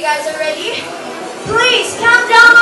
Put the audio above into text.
you guys are ready, please count down